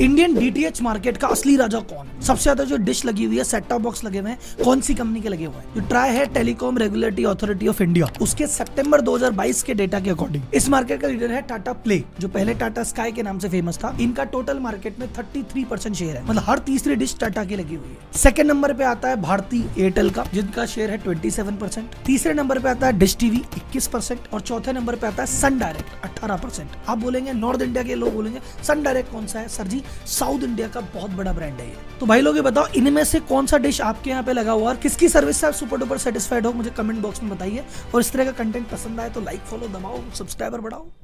Indian DTH market का असली राजा कौन? सबसे ज़्यादा जो डिश लगी हुई है सेट टॉप बॉक्स लगे हुए हैं, कौन सी कंपनी के लगे हुए हैं? जो ट्राई है telecom regulatory authority of India उसके सितंबर 2022 के डेटा के अकॉर्डिंग इस मार्केट का लीडर है टाटा प्ले जो पहले टाटा स्काई के नाम से फ़ेमस था. इनका टोटल मार्केट में 33 परसेंट शेयर है. मतलब हर तीसरी डिश टाटा की लगी हुई है. सेकंड नंबर पे आता है भारती एयरटेल का, जिनका शेयर है ट्वेंटी तीसरे नंबर पे आता है डिश टीवी इक्कीस परसेंट और चौथे नंबर पे आता है सन डायरेक्ट अट्ठारह परसेंट। आप बोलेंगे नॉर्थ इंडिया के लोग बोलेंगे सन डायरेक्ट कौन सा है? सर जी साउथ इंडिया का बहुत बड़ा ब्रांड है ये। तो भाई लोग ये बताओ, इनमें से कौन सा डिश आपके यहाँ पे लगा हुआ और किसकी सर्विस से आप सुपर डुपर सेटिस्फाइड हो? मुझे कमेंट बॉक्स में बताइए। और इस तरह का कंटेंट पसंद आए तो लाइक फॉलो दबाओ सब्सक्राइबर बढ़ाओ।